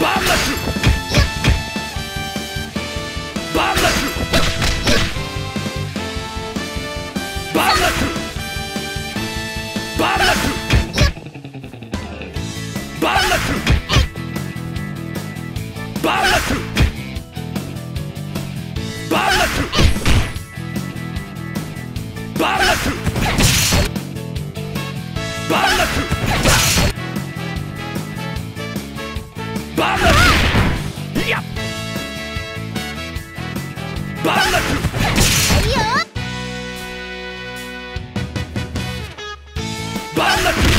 バンラシュバンラシュバンラシュバンラシュバンラシバンラシバンラシよ。バンナッ